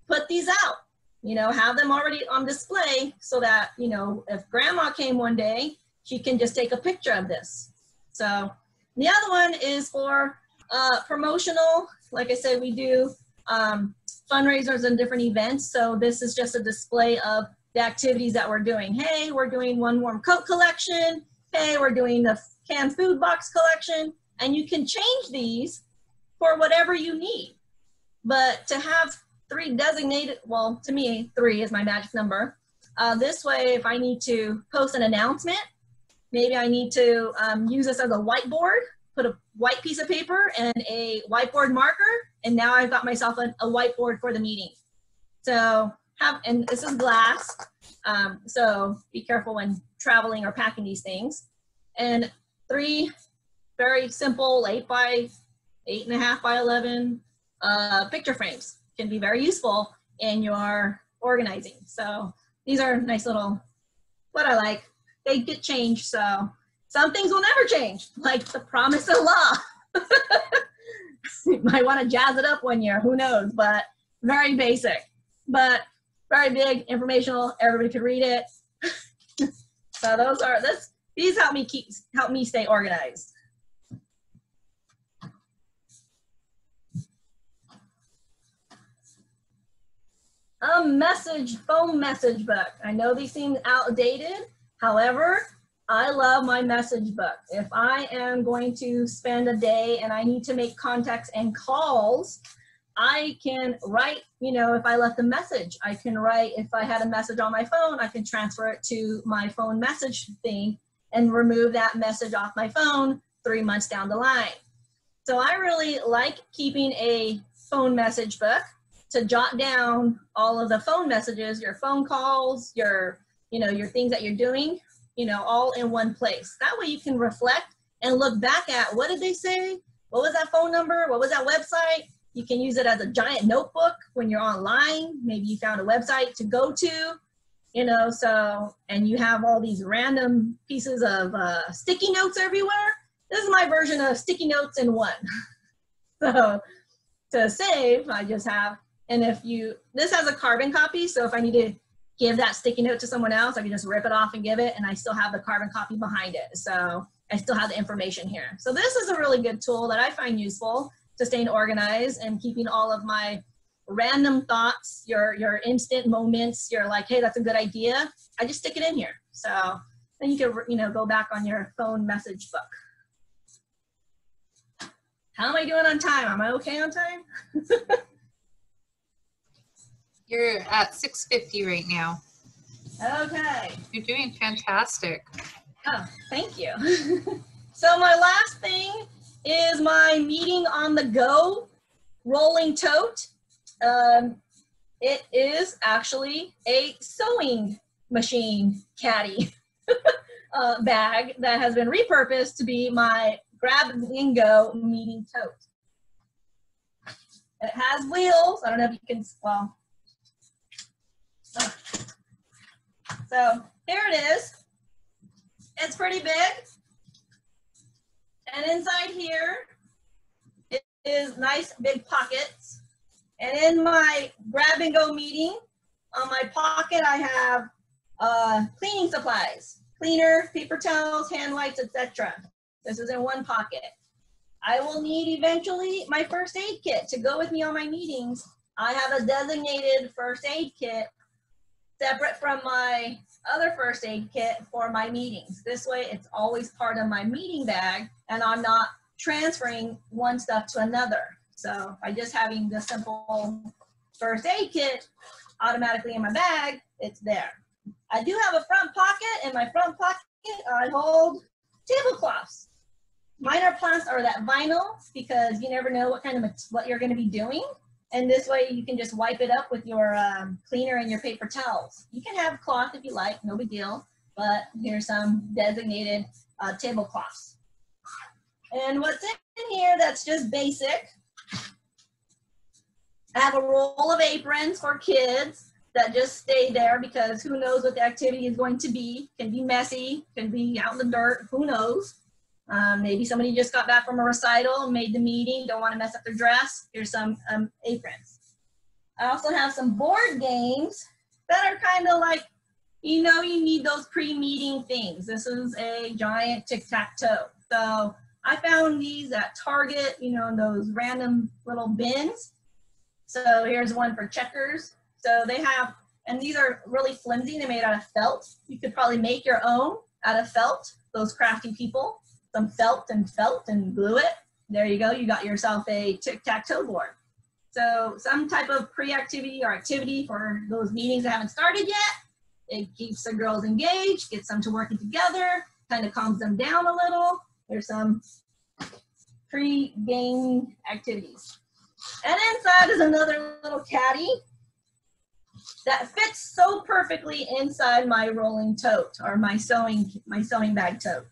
Put these out you know, have them already on display so that, you know, if grandma came one day, she can just take a picture of this. So the other one is for uh, promotional. Like I said, we do um, fundraisers and different events. So this is just a display of the activities that we're doing. Hey, we're doing one warm coat collection. Hey, we're doing the canned food box collection. And you can change these for whatever you need. But to have three designated, well, to me, three is my magic number. Uh, this way, if I need to post an announcement, maybe I need to um, use this as a whiteboard, put a white piece of paper and a whiteboard marker, and now I've got myself a, a whiteboard for the meeting. So have, and this is glass, um, so be careful when traveling or packing these things. And three very simple eight by eight and a half by 11 uh, picture frames can be very useful in your organizing. So these are nice little, what I like. They get changed, so some things will never change, like the promise of law. you might want to jazz it up one year, who knows, but very basic. But very big, informational, everybody could read it. so those are, this, these help me keep, help me stay organized. a message, phone message book. I know these seem outdated. However, I love my message book. If I am going to spend a day and I need to make contacts and calls I can write, you know, if I left a message, I can write, if I had a message on my phone, I can transfer it to my phone message thing and remove that message off my phone three months down the line. So I really like keeping a phone message book to jot down all of the phone messages, your phone calls, your, you know, your things that you're doing, you know, all in one place. That way you can reflect and look back at what did they say? What was that phone number? What was that website? You can use it as a giant notebook when you're online. Maybe you found a website to go to, you know, so, and you have all these random pieces of uh, sticky notes everywhere. This is my version of sticky notes in one. so to save, I just have, and if you, this has a carbon copy, so if I need to give that sticky note to someone else, I can just rip it off and give it, and I still have the carbon copy behind it. So I still have the information here. So this is a really good tool that I find useful to staying organized and keeping all of my random thoughts, your, your instant moments, you're like, hey, that's a good idea. I just stick it in here. So then you can, you know, go back on your phone message book. How am I doing on time? Am I okay on time? You're at 6.50 right now. Okay. You're doing fantastic. Oh, thank you. so my last thing is my meeting on the go rolling tote. Um, it is actually a sewing machine caddy uh, bag that has been repurposed to be my grab and go meeting tote. It has wheels. I don't know if you can, well. So here it is. It's pretty big. And inside here it is nice big pockets. And in my grab and go meeting, on my pocket I have uh, cleaning supplies, cleaner, paper towels, hand wipes, etc. This is in one pocket. I will need eventually my first aid kit to go with me on my meetings. I have a designated first aid kit separate from my other first aid kit for my meetings. This way it's always part of my meeting bag and I'm not transferring one stuff to another. So by just having the simple first aid kit automatically in my bag, it's there. I do have a front pocket. In my front pocket, I hold tablecloths. Mine are plants are that vinyl because you never know what kind of what you're going to be doing. And this way you can just wipe it up with your um, cleaner and your paper towels. You can have cloth if you like, no big deal. But here's some designated uh, tablecloths. And what's in here that's just basic. I have a roll of aprons for kids that just stay there because who knows what the activity is going to be. Can be messy, can be out in the dirt, who knows. Um, maybe somebody just got back from a recital, made the meeting, don't want to mess up their dress. Here's some um, aprons. I also have some board games that are kind of like, you know, you need those pre-meeting things. This is a giant tic-tac-toe. So I found these at Target, you know, in those random little bins. So here's one for checkers. So they have, and these are really flimsy. They're made out of felt. You could probably make your own out of felt, those crafty people some felt and felt and glue it. There you go, you got yourself a tic-tac-toe board. So some type of pre-activity or activity for those meetings that haven't started yet. It keeps the girls engaged, gets them to working together, kind of calms them down a little. There's some pre-game activities. And inside is another little caddy that fits so perfectly inside my rolling tote or my sewing my sewing bag tote.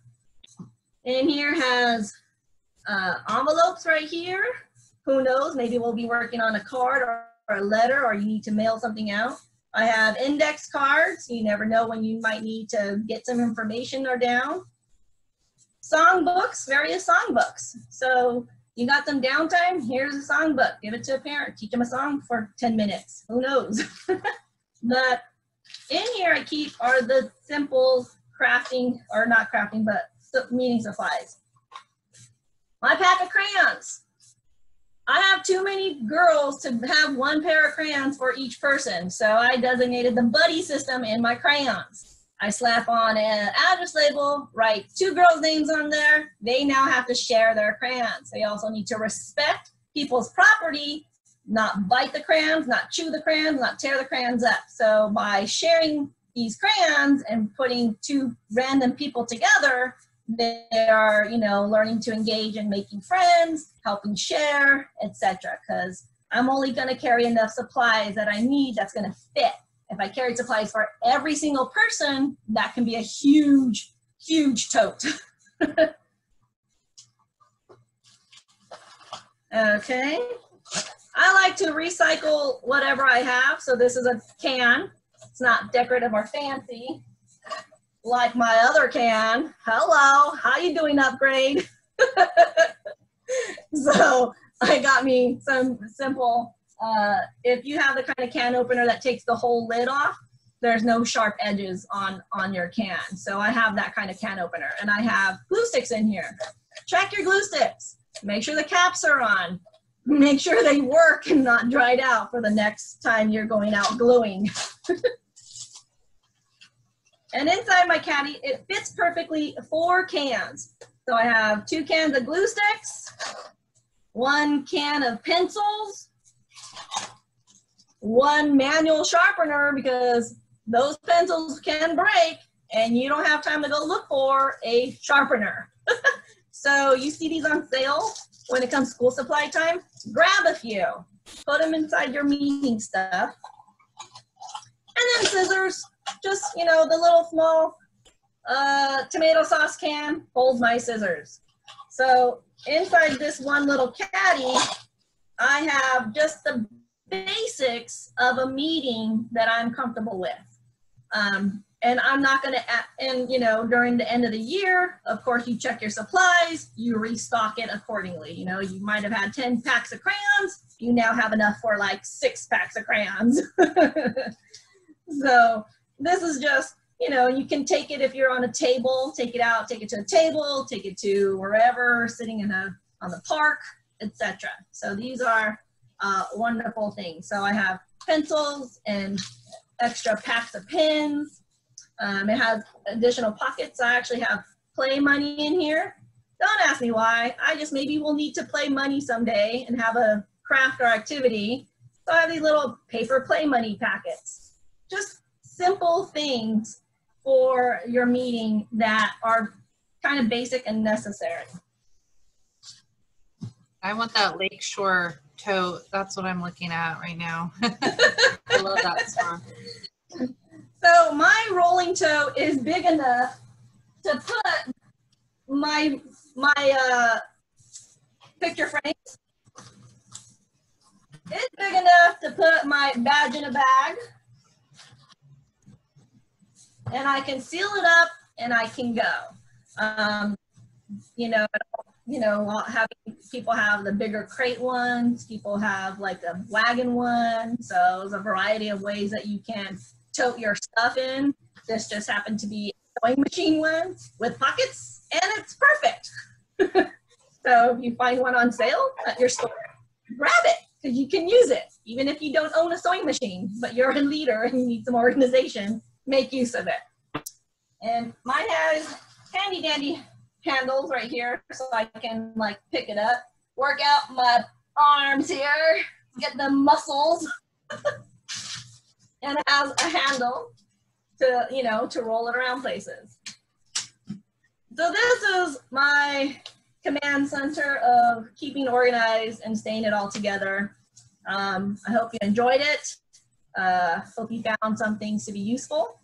And here has uh, envelopes right here. Who knows, maybe we'll be working on a card or, or a letter or you need to mail something out. I have index cards. You never know when you might need to get some information or down. Songbooks, various songbooks. So you got some downtime, here's a songbook. Give it to a parent, teach them a song for 10 minutes. Who knows? but in here I keep are the simple crafting, or not crafting, but meeting supplies. My pack of crayons. I have too many girls to have one pair of crayons for each person, so I designated the buddy system in my crayons. I slap on an address label, write two girls' names on there. They now have to share their crayons. They also need to respect people's property not bite the crayons, not chew the crayons, not tear the crayons up. So by sharing these crayons and putting two random people together, they are, you know, learning to engage and making friends, helping share, etc. Because I'm only going to carry enough supplies that I need that's going to fit. If I carry supplies for every single person, that can be a huge, huge tote. okay. I like to recycle whatever I have. So this is a can. It's not decorative or fancy like my other can. Hello, how you doing upgrade? so I got me some simple, uh, if you have the kind of can opener that takes the whole lid off, there's no sharp edges on, on your can. So I have that kind of can opener and I have glue sticks in here. Check your glue sticks. Make sure the caps are on. Make sure they work and not dried out for the next time you're going out gluing. And inside my caddy, it fits perfectly four cans. So I have two cans of glue sticks, one can of pencils, one manual sharpener because those pencils can break and you don't have time to go look for a sharpener. so you see these on sale when it comes school supply time, grab a few, put them inside your meeting stuff. And then scissors, just, you know, the little small uh, tomato sauce can holds my scissors. So inside this one little caddy, I have just the basics of a meeting that I'm comfortable with. Um, and I'm not going to, and you know, during the end of the year, of course, you check your supplies, you restock it accordingly. You know, you might have had 10 packs of crayons, you now have enough for like six packs of crayons. so this is just, you know, you can take it if you're on a table, take it out, take it to a table, take it to wherever, sitting in a, on the park, etc. So these are uh, wonderful things. So I have pencils and extra packs of pens. Um, it has additional pockets. I actually have play money in here. Don't ask me why. I just maybe will need to play money someday and have a craft or activity. So I have these little paper play money packets. Just simple things for your meeting that are kind of basic and necessary. I want that lakeshore tote. That's what I'm looking at right now. I love that song. So my rolling tote is big enough to put my my uh, picture frames. It's big enough to put my badge in a bag and I can seal it up and I can go. Um, you know, you know, having people have the bigger crate ones, people have like a wagon one. So there's a variety of ways that you can tote your stuff in. This just happened to be a sewing machine one with pockets and it's perfect. so if you find one on sale at your store, grab it because you can use it. Even if you don't own a sewing machine, but you're a leader and you need some organization, make use of it. And mine has handy dandy handles right here so I can like pick it up, work out my arms here, get the muscles. and it has a handle to, you know, to roll it around places. So this is my command center of keeping organized and staying it all together. Um, I hope you enjoyed it. Uh, hope you found some things to be useful.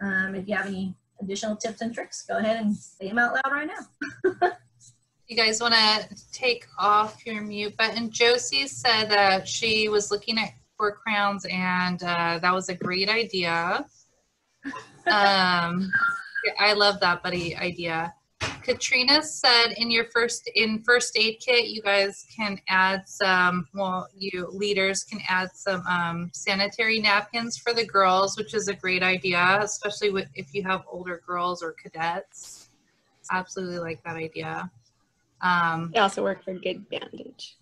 Um, if you have any additional tips and tricks, go ahead and say them out loud right now. you guys want to take off your mute button? Josie said that she was looking at for crowns and uh, that was a great idea. Um, I love that buddy idea. Katrina said in your first in first aid kit, you guys can add some. Well, you leaders can add some um, sanitary napkins for the girls, which is a great idea, especially with, if you have older girls or Cadettes. Absolutely like that idea. Um, it also work for good bandage.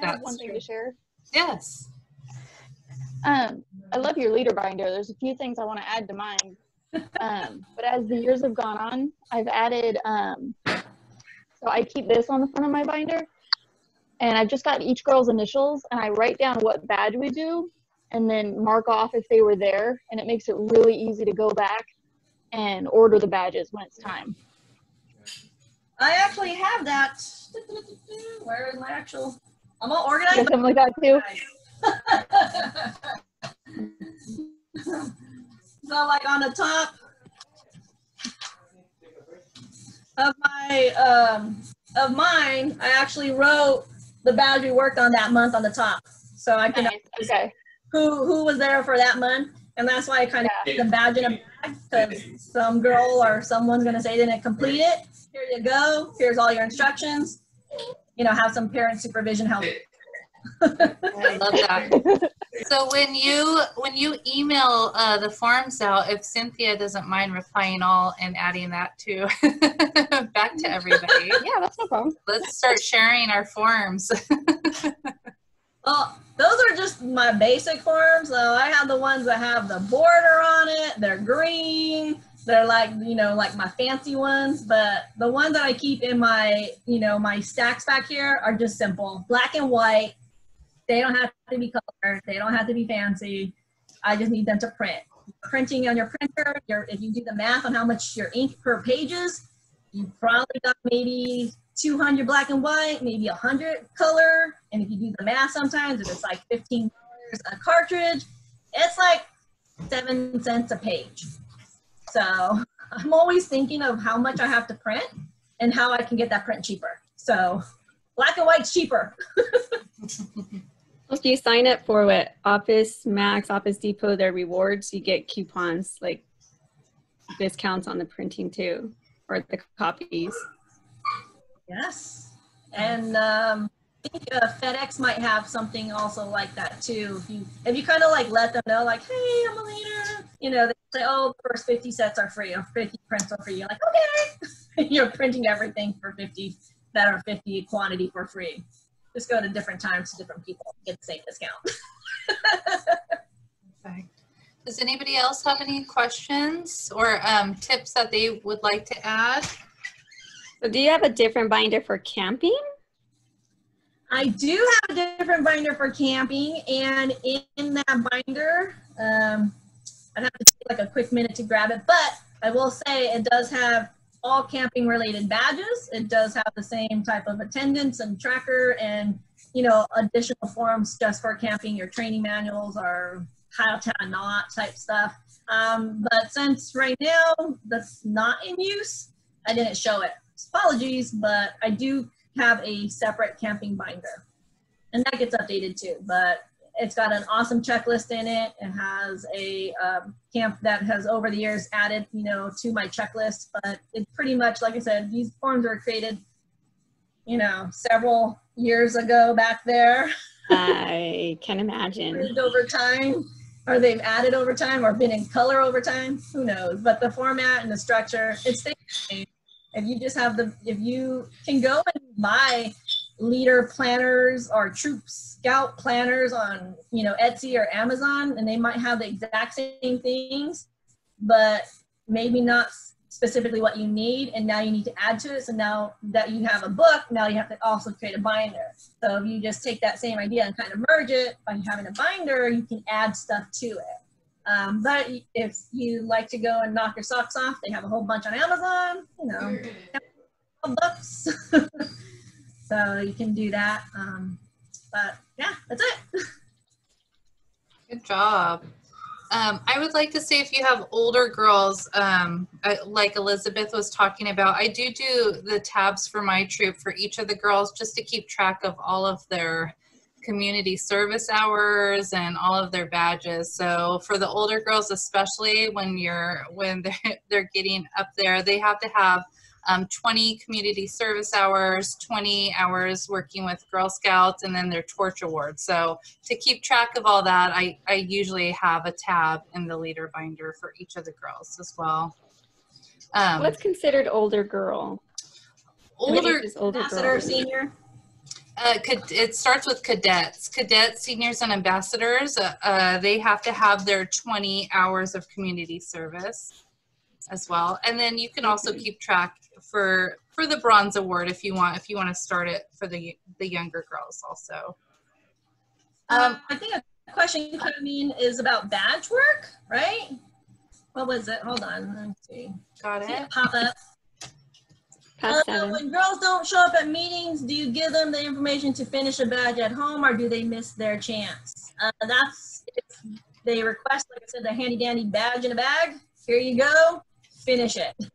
I have one thing to share. Yes. Um, I love your leader binder. There's a few things I want to add to mine um, but as the years have gone on, I've added, um, so I keep this on the front of my binder. and I've just got each girl's initials, and I write down what badge we do, and then mark off if they were there, and it makes it really easy to go back and order the badges when it's time. I actually have that. Where is my actual? I'm all organized. something like that too. so like on the top of my um of mine, I actually wrote the badge we worked on that month on the top. So I can Nice. Okay. who who was there for that month. And that's why I kind of Yeah. put the badge in a bag because some girl or someone's gonna say they didn't complete it. Here you go. Here's all your instructions. You know, have some parent supervision help. I love that. So when you when you email uh, the forms out, if Cynthia doesn't mind replying all and adding that to back to everybody, Yeah, that's no problem. let's start sharing our forms. Well, those are just my basic forms. So I have the ones that have the border on it. They're green. They're like, you know, like my fancy ones. But the ones that I keep in my, you know, my stacks back here are just simple, black and white. They don't have to be colored. They don't have to be fancy. I just need them to print. Printing on your printer, your, if you do the math on how much your ink per pages, you probably got maybe 200 black and white, maybe 100 color. And if you do the math sometimes, if it's like $15 a cartridge, it's like seven cents a page. So I'm always thinking of how much I have to print and how I can get that print cheaper. So black and white's cheaper. If you sign up for what Office Max, Office Depot, their rewards, you get coupons like discounts on the printing too, or the copies. Yes. And um, I think uh, FedEx might have something also like that too. If you if you kind of like let them know, like, hey, I'm a leader, you know, they say, oh, the first 50 sets are free or 50 prints are free. You're like, okay, you're printing everything for 50 that are 50 quantity for free. Just go to different times to different people, get the same discount. Perfect. Does anybody else have any questions or um, tips that they would like to add? So do you have a different binder for camping? I do have a different binder for camping, and in that binder, um, I'd have to take like a quick minute to grab it, but I will say it does have all camping related badges. It does have the same type of attendance and tracker and, you know, additional forms just for camping, your training manuals or how to not type stuff. Um, but since right now that's not in use, I didn't show it. Apologies, but I do have a separate camping binder. And that gets updated too, but it's got an awesome checklist in it. It has a um, camp that has over the years added, you know, to my checklist, but it's pretty much, like I said, these forms were created, you know, several years ago back there, I can imagine. over time, or they've added over time, or been in color over time, who knows? But the format and the structure, it stays the same. If you just have the, if you can go and buy leader planners or troop scout planners on, you know, Etsy or Amazon, and they might have the exact same things, but maybe not specifically what you need, and now you need to add to it. So now that you have a book, now you have to also create a binder. So if you just take that same idea and kind of merge it by having a binder, you can add stuff to it. Um, but if you like to go and knock your socks off, they have a whole bunch on Amazon, you know, books. so you can do that. Um, but yeah, that's it. Good job. Um, I would like to say if you have older girls, um, I, like Elizabeth was talking about, I do do the tabs for my troop for each of the girls just to keep track of all of their community service hours and all of their badges. So for the older girls, especially when you're when they're, they're getting up there, they have to have um, 20 community service hours, 20 hours working with Girl Scouts, and then their torch award. So to keep track of all that, I, I usually have a tab in the leader binder for each of the girls as well. Um, What's considered older girl? Older, older Ambassador, girl? senior. uh, it starts with Cadettes. Cadettes, seniors, and ambassadors, uh, uh, they have to have their 20 hours of community service. As well. And then you can also keep track for for the bronze award if you want if you want to start it for the the younger girls also. Um, I think a question came in is about badge work, right? What was it? Hold on, let me see. Got See it? it pop up. Past Uh, when girls don't show up at meetings, do you give them the information to finish a badge at home or do they miss their chance? Uh, that's if they request, like I said, the handy dandy badge in a bag. Here you go, finish it.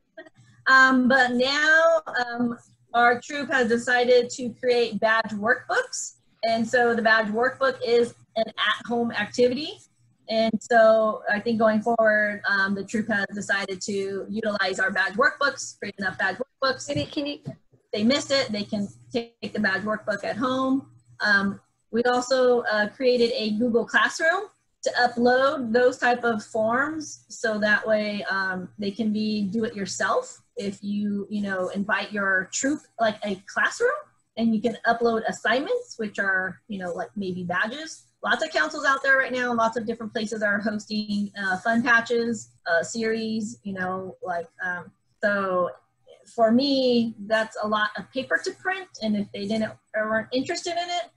Um, but now um, our troop has decided to create badge workbooks. And so the badge workbook is an at home activity. And so I think going forward, um, the troop has decided to utilize our badge workbooks, create enough badge workbooks Maybe can you they missed it, they can take the badge workbook at home. Um, we also uh, created a Google Classroom to upload those type of forms so that way um, they can be do it yourself. If you, you know, invite your troop like a classroom and you can upload assignments, which are, you know, like maybe badges. Lots of councils out there right now, lots of different places are hosting uh, fun patches, uh, series, you know, like, um, so for me, that's a lot of paper to print. And if they didn't or weren't interested in it,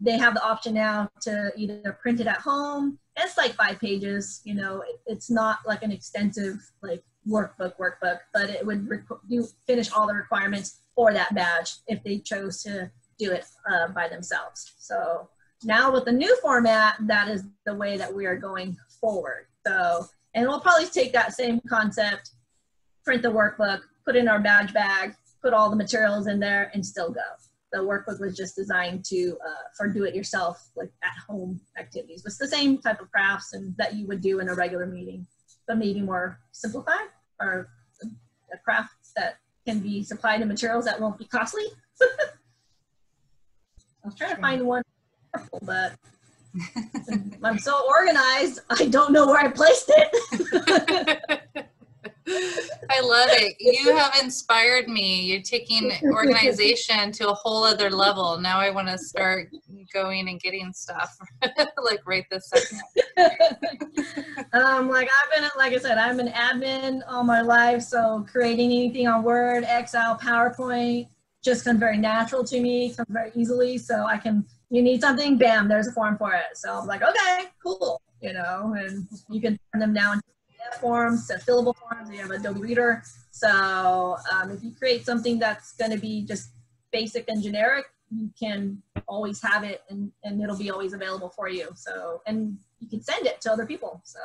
they have the option now to either print it at home. It's like five pages, you know, it, it's not like an extensive like workbook workbook, but it would do finish all the requirements for that badge if they chose to do it uh, by themselves. So now with the new format, that is the way that we are going forward. So, and we'll probably take that same concept, print the workbook, put in our badge bag, put all the materials in there, and still go. The workbook was just designed to uh, for do-it-yourself, like at-home activities. It's the same type of crafts and that you would do in a regular meeting, but maybe more simplified or a craft that can be supplied in materials that won't be costly. I was trying to find one, but I'm so organized, I don't know where I placed it. I love it. You have inspired me. You're taking organization to a whole other level. Now I want to start going and getting stuff like right this second. um, like I've been, like I said, I'm an admin all my life, so creating anything on Word, Excel, PowerPoint just comes very natural to me, comes very easily. So I can, you need something, bam, there's a form for it. So I'm like, okay, cool, you know, and you can turn them down forms, fillable forms. You have Adobe Reader. So um, if you create something that's going to be just basic and generic, you can always have it and, and it'll be always available for you. So, and you can send it to other people. So